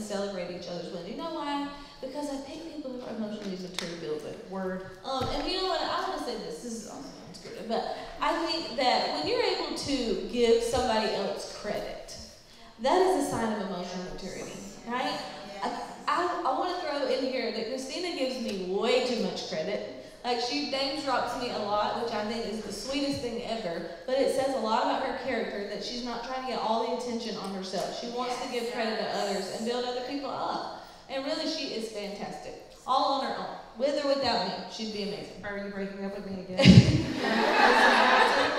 and celebrate each other's wins. You know why? Because I think people who are emotionally build a word. Um, and you know what? I want to say this. This is also unscripted, but I think that when you're able to give somebody else credit, that is a sign of emotional maturity, right? I, I, I want to throw in here that Christina gives me way too much credit. Like she name drops me a lot, which I think is the sweetest thing ever. But it says a lot about her character that she's not trying to get all the attention on herself. She wants to give credit to others and build other people up. And really, she is fantastic, all on her own, with or without me. She'd be amazing. Are you breaking up with me again?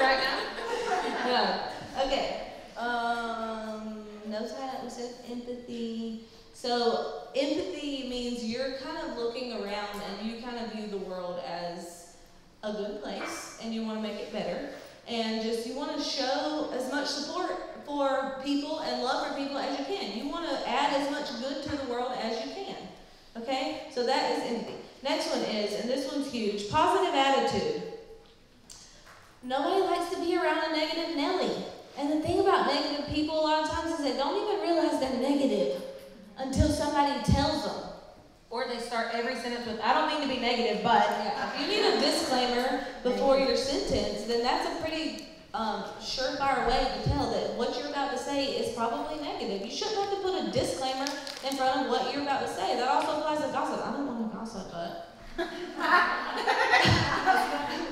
right now? No. Okay. Um, no silent. We said empathy. So empathy means you're kind of looking around and you kind of view the world as a good place and you want to make it better. And just you want to show as much support for people and love for people as you can. You want to add as much good to the world as you can. Okay? So that is empathy. Next one is, and this one's huge, positive attitude. Nobody likes to be around a negative Nelly. And the thing about negative people a lot of times is they don't even realize they're negative until somebody tells them. Or they start every sentence with, I don't mean to be negative, but. Yeah. If you need a disclaimer before your sentence, then that's a pretty um, surefire way to tell that what you're about to say is probably negative. You shouldn't have to put a disclaimer in front of what you're about to say. That also applies to gossip. I don't want to gossip, but.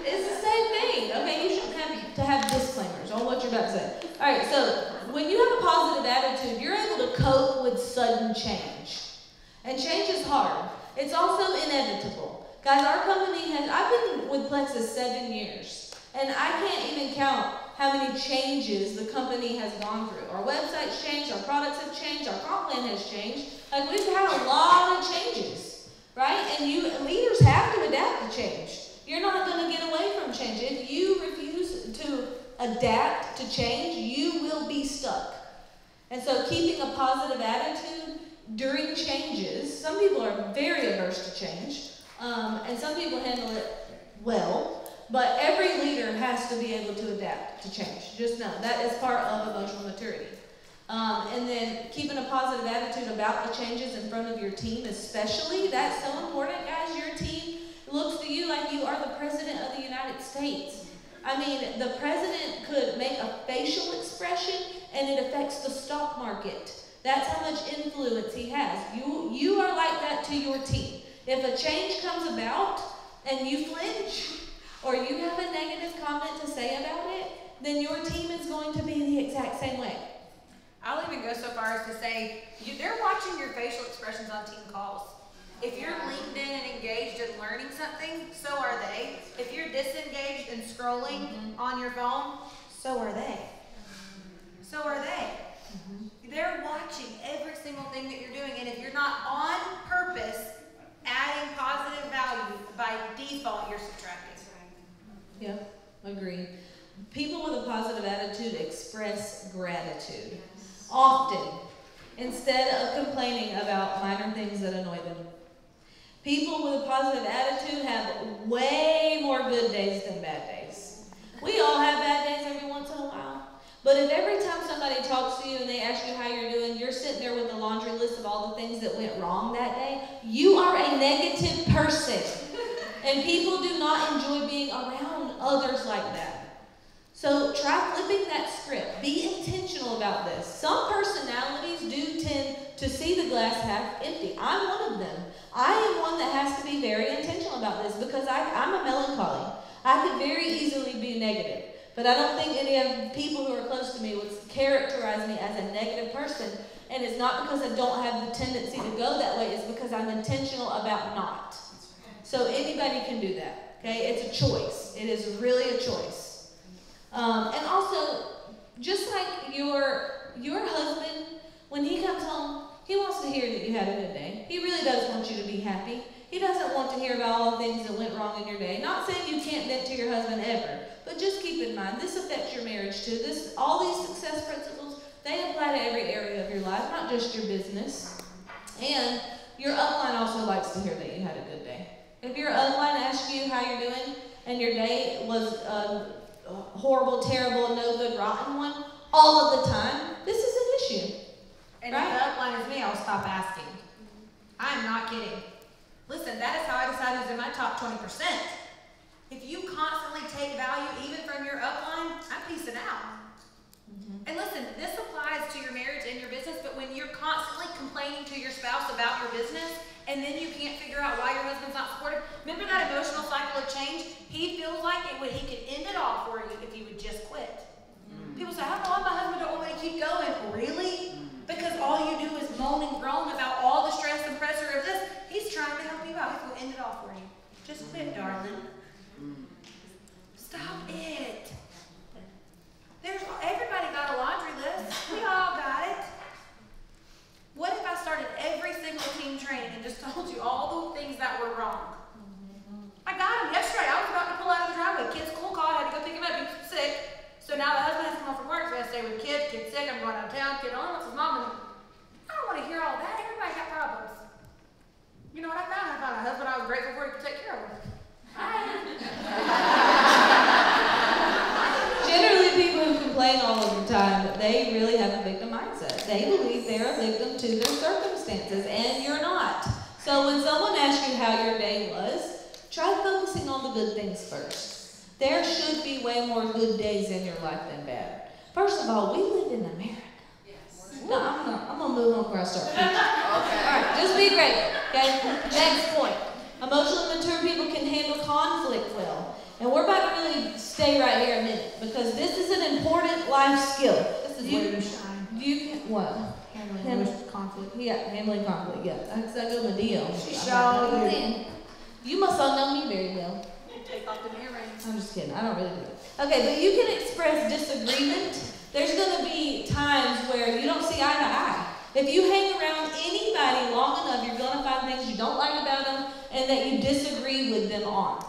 it's the same thing. Okay, you shouldn't have to have disclaimers on what you're about to say. All right, so when you have a positive attitude, you're able to cope with sudden change. And change is hard. It's also inevitable. Guys, our company has, I've been with Plexus seven years, and I can't even count how many changes the company has gone through. Our website's changed, our products have changed, our comp plan has changed. Like, we've had a lot of changes, right? And you leaders have to adapt to change. You're not going to get away from change. If you refuse to adapt to change, you will be stuck. And so, keeping a positive attitude during changes, some people are very averse to change, um, and some people handle it well. But every leader has to be able to adapt to change. Just know that is part of emotional maturity. Um, and then keeping a positive attitude about the changes in front of your team, especially, that's so important, guys. Your team looks to you like you are the President of the United States. I mean, the president could make a facial expression and it affects the stock market. That's how much influence he has. You, you are like that to your team. If a change comes about and you flinch or you have a negative comment to say about it, then your team is going to be the exact same way. I'll even go so far as to say you, they're watching your facial expressions on team calls. If you're linked in and engaged in learning something, so are they. If you're disengaged and scrolling mm-hmm. on your phone, so are they. So are they. Mm-hmm. They're watching every single thing that you're doing, and if you're not on purpose adding positive value, by default you're subtracting. Yeah, agree. People with a positive attitude express gratitude often instead of complaining about minor things that annoy them. People with a positive attitude have way more good days than bad days. We all have bad days every once in a while. But if every time somebody talks to you and they ask you how you're doing, you're sitting there with a laundry list of all the things that went wrong that day, you are a negative person. And people do not enjoy being around others like that. So try flipping that script. Be intentional about this. Some personalities do tend to see the glass half empty. I'm one of them. I am one that has to be very intentional about this because I, I'm a melancholy. I could very easily be negative. But I don't think any of people who are close to me would characterize me as a negative person. And it's not because I don't have the tendency to go that way, it's because I'm intentional about not. So anybody can do that. Okay? It's a choice. It is really a choice. Um, and also, just like your your husband, when he comes home, he wants to hear that you had a good day. He really does want you to be happy. He doesn't want to hear about all the things that went wrong in your day. Not saying you can't vent to your husband ever, but just keep in mind this affects your marriage too. This all these success principles they apply to every area of your life, not just your business. And your upline also likes to hear that you had a good day. If your upline asks you how you're doing and your day was a horrible, terrible, no good, rotten one all of the time, this is an issue. And right? if the upline is me, I'll stop asking. I am not kidding. Listen, that is how I decide who's in my top 20%. If you constantly take value even from your upline, I'm piecing out. Mm-hmm. And listen, this applies to your marriage and your business, but when you're constantly complaining to your spouse about your business and then you can't figure out why your husband's remember that emotional cycle of change? He feels like it would, he could end it all for you if you would just quit. Mm. People say, I don't want my husband to want me to keep going. Really? Mm. Because all you do is moan and groan about all the stress and pressure of this. He's trying to help you out. He will end it all for you. Just quit, mm. darling. Stop it. There's everybody got a laundry list. We all got it. What if I started every single team training and just told you all the things that were wrong? I got him yesterday. I was about to pull out of the driveway. Kid's school call. I had to go pick him up. He was sick. So now the husband has to come home from work. So I have to stay with. Kid's sick. I'm going out of town. Kid only wants his mom. And I don't want to hear all that. Everybody got problems. You know what I found? I found a husband I was grateful for. Could take care of him. Generally, people who complain all of the time, they really have a victim mindset. They believe they're a victim to their circumstances, and you're not. So when someone asks you how your day was, try focusing on the good things first. There should be way more good days in your life than bad. First of all, we live in America. Yes. No, I'm gonna, I'm gonna move on before I start preaching. All right, just be great. Okay. Next point. Emotionally mature people can handle conflict well. And we're about to really stay right here a minute because this is an important life skill. This is You- where you shine. You can what? Handling Handle- conflict. Yeah, handling conflict. Yeah, that's I go with deal. She not- you. You must all know me very well. Take off the earrings. I'm just kidding. I don't really do it. Okay, but you can express disagreement. There's going to be times where you don't see eye to eye. If you hang around anybody long enough, you're going to find things you don't like about them and that you disagree with them on.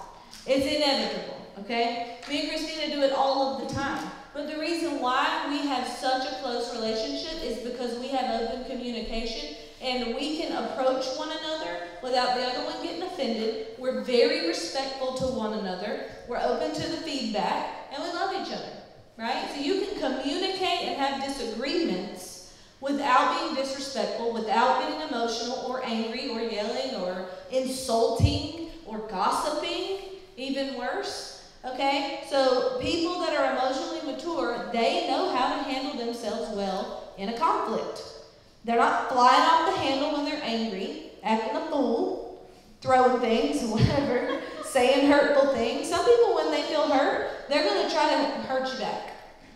It's inevitable, okay? Me and Christina do it all of the time. But the reason why we have such a close relationship is because we have open communication and we can approach one another without the other one getting offended. We're very respectful to one another. We're open to the feedback and we love each other, right? So you can communicate and have disagreements without being disrespectful, without getting emotional or angry or yelling or insulting or gossiping, even worse. Okay? So people that are emotionally mature, they know how to handle themselves well in a conflict. They're not flying off the handle when they're angry, acting a fool, throwing things, whatever, saying hurtful things. Some people, when they feel hurt, they're going to try to hurt you back.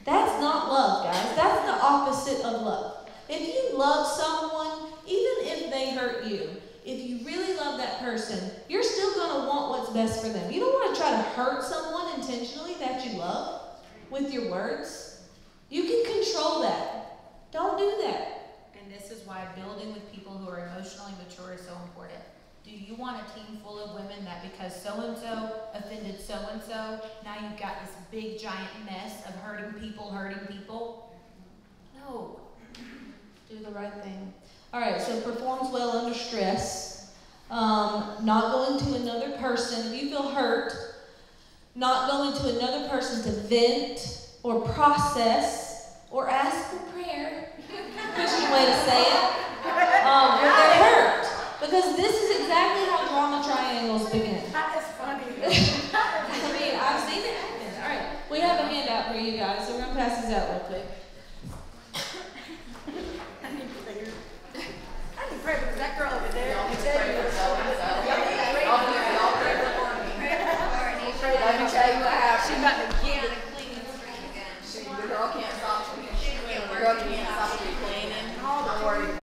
That's not love, guys. That's the opposite of love. If you love someone, even if they hurt you, if you really love that person, you're still going to want what's best for them. You don't want to try to hurt someone intentionally that you love with your words. You can control that. Don't do that. And this is why building with people who are emotionally mature is so important. Do you want a team full of women that because so and so offended so and so, now you've got this big giant mess of hurting people, hurting people? No. Do the right thing. All right, so performs well under stress. Um, not going to another person. If you feel hurt, not going to another person to vent or process or ask for prayer. Christian way to say it. Um, when they're hurt. Because this is exactly how drama triangles begin. That is funny. I mean, I've seen it happen. All right, we have a handout for you guys, so we're gonna pass these out real quick.